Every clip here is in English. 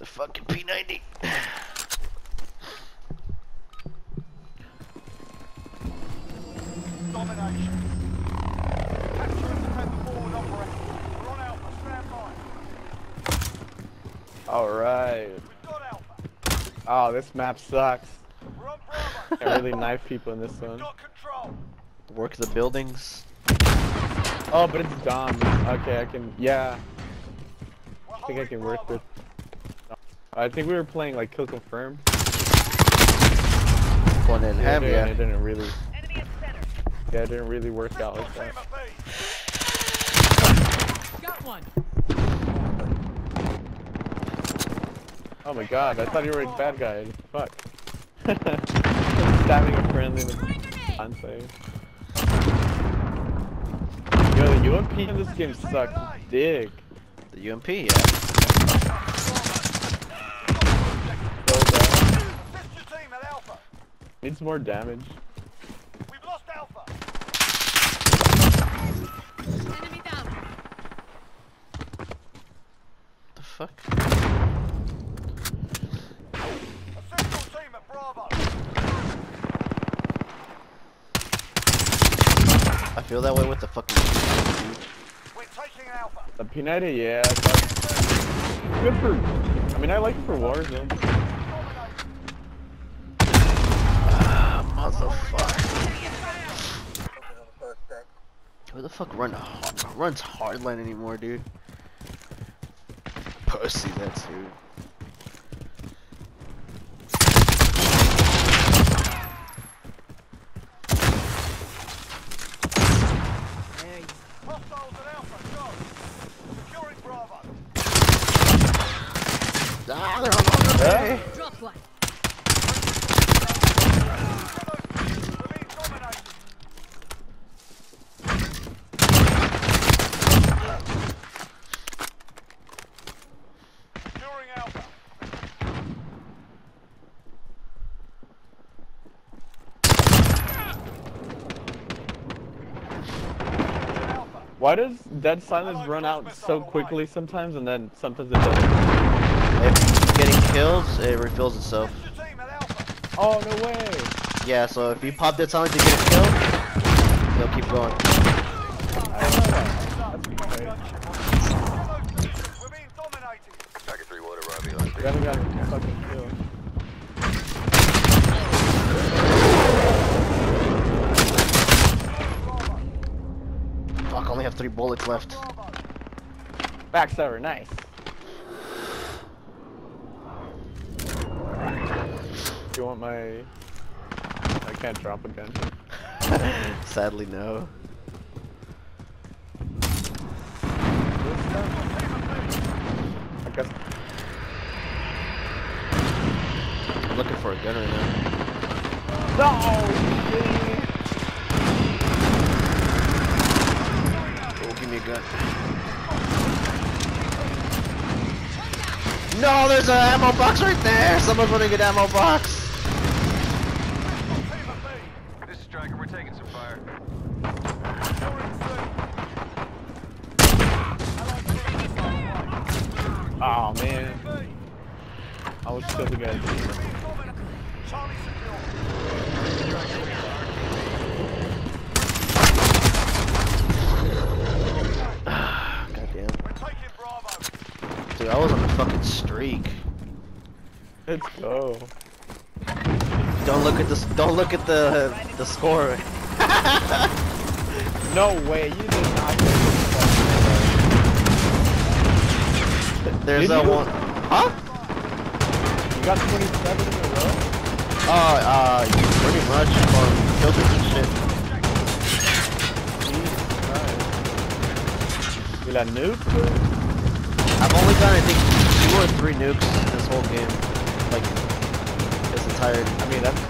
Where's the fucking P90? Domination. Capture and defend the forward operator. We're on Alpha. Stand by. Alright. We've got Alpha. Oh, this map sucks. We're on really knife people in this We've one. Work the buildings. Oh, but it's dumb. Okay, I can. Yeah, I think I can work Bravo. With. I think we were playing like kill confirm. One in Yeah, have and ya. it didn't really. Enemy. Yeah, it didn't really work out like that. Got one. Oh my god, I thought you were a bad guy. Fuck. Stabbing a friend in the conte. Yo, the UMP in this game sucks dick. The UMP, yeah. So bad. Assist your team at Alpha. Needs more damage. We've lost Alpha. Enemy down. The fuck? Assist your team at Bravo. I feel that way with the fucking. We're taking Alpha. The P90, yeah. That's good for. I mean, I like it for Warzone. Dominate. Ah, motherfucker. Who the fuck run hard, runs hardline anymore, dude? Pussy, that's who. Hostiles at Alpha. Go. Securing Bravo. Ah, they're on the way. Drop one. We're being dominated. Securing Alpha. Alpha. Why does Dead Silence run out so quickly sometimes and then sometimes it doesn't? If getting kills, it refills itself. Assist your team at Alpha. Oh, no way! Yeah, so if you pop that silence to get a kill, they'll keep going. I didn't know that. That's great. We're being dominated. Target 3 water Robbie on We haven't got a fucking kill. Fuck, I only have three bullets left. Backstabber, nice. Do you want my... I can't drop a gun. Sadly, no. I guess... I'm looking for a gun right now. No! Give me a gun. No, there's an ammo box right there! Someone's running an ammo box! Team at B. This is Striker, we're taking some fire. Oh man, I was still the guy. Dominate. Charlie secure. Goddamn. We're taking Bravo. Dude, I was on a fucking streak. Let's go. Don't look at this. Don't look at the the score. No way, you did not There's Did that you? one. Huh? You got 27 in a row? Oh, uh, pretty much on filters and shit. Jesus Christ. You got nuke? I've only done I think two or three nukes this whole game. Like this entire. I mean, that's...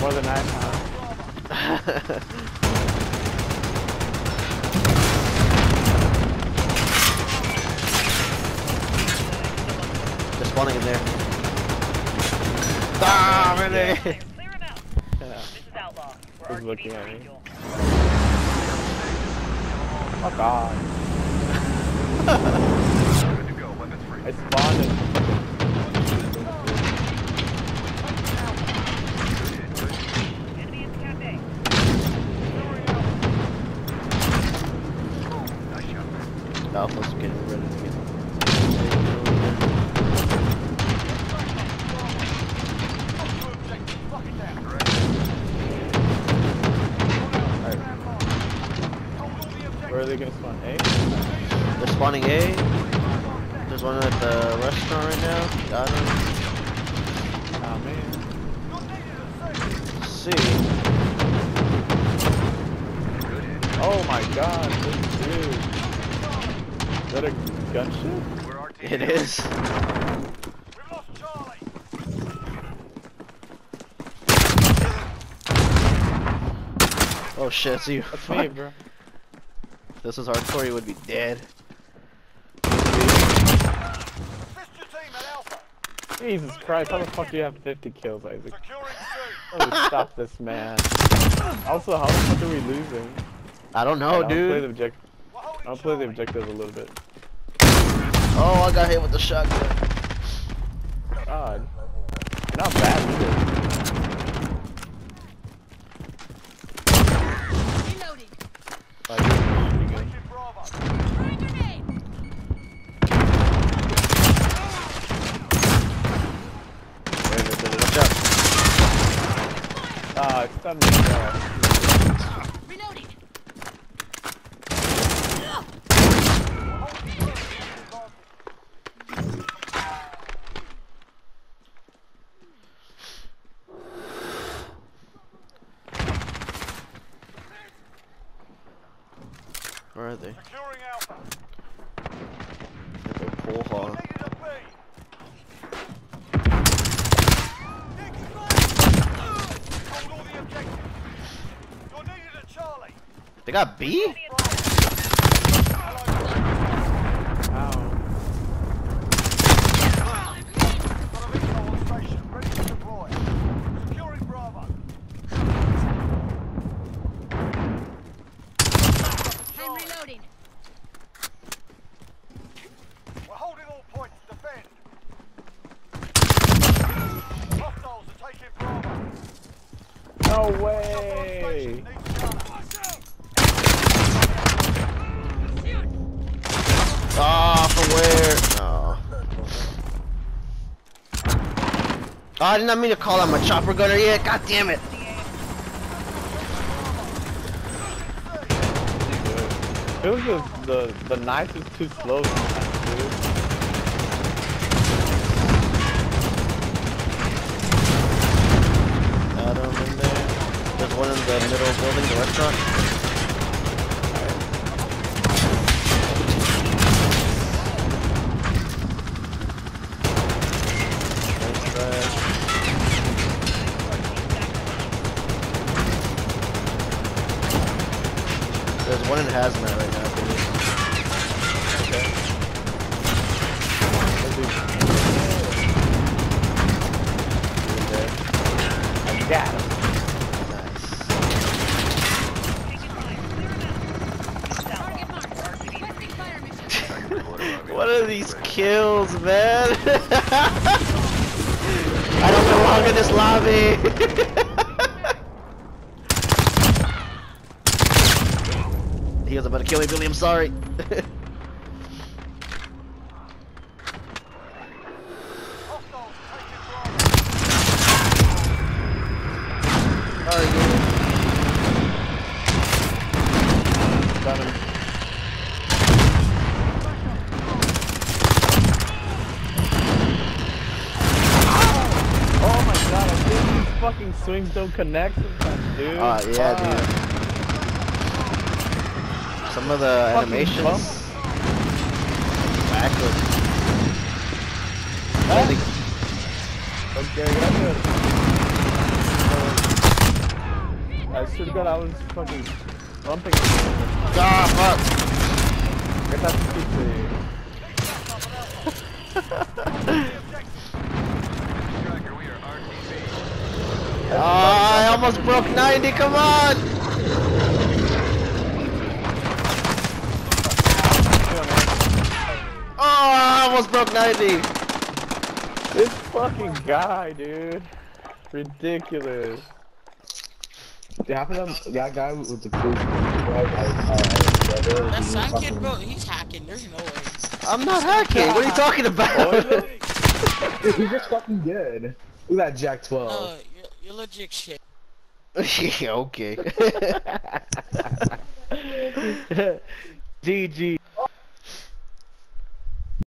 More than I have. Just spawning in there. Ah, really? Clear him out. Yeah. This is Outlaw. We're looking at me? Fuck off. Good to go. Weapons free. I spawned in. Where are they gonna spawn? A? They're spawning A. There's one at the restaurant right now. Got him. Ah man. You're needed at sea. C. Oh my god, this dude. Is that a gunship? It is. We've lost Charlie. Oh shit, it's you. That's me, bro. If this was hardcore, you would be dead. Assist your team at Alpha. Jesus Christ, how the fuck do you have 50 kills, Isaac? Securing Oh, stop this man. Also, how the fuck are we losing? I don't know, I'll play the dude. object. We're I'll play the objective a little bit. Oh, I got hit with the shotgun. God. You're not bad either. Reloading. Like, pretty good. Taking Bravo. Throwing grenade. Wait, wait, wait, wait, watch out. It's done me. Yeah. Reloading. Where are they? Securing Alpha. At the pool hall. Needed at B. Hold all the objectives. You're needed at Charlie. They got B? Ow. Got a vehicle on station, ready to deploy. Securing Bravo. I'm reloading. We're holding all points. Defend. Hostiles are taking Bravo. No way! needs gunner. Ah, from where? Oh. Oh, I did not mean to call out my chopper gunner yet. God damn it. Was just the the knife is too slow sometimes, dude. One in the middle building, the restaurant. One in hazmat right now. Okay. What are these kills, man? I don't belong in this lobby. he was about to kill me, Billy. I'm sorry. Hostiles are taking Bravo. Sorry, dude. Got him. Oh my god, I think these fucking swings don't connect sometimes, dude. Ah, yeah, Fuck. dude. Some of the Fucking animations. Backwards. Ah. I think- Okay. I swear to god, I was fucking bumping. Ah, fuck. Get that pizza. Tracker, we are RTB. Ah, I almost broke 90. Come on. Almost broke 90. This fucking guy, dude. Ridiculous. Dude, half of them, that guy with the crew. That sign kid, bro, he's hacking. There's no way. I'm not hacking. What are you talking about? Dude, he's just fucking good. Look at that JAK-12. Uh, you're, you're legit shit. yeah, okay. GG.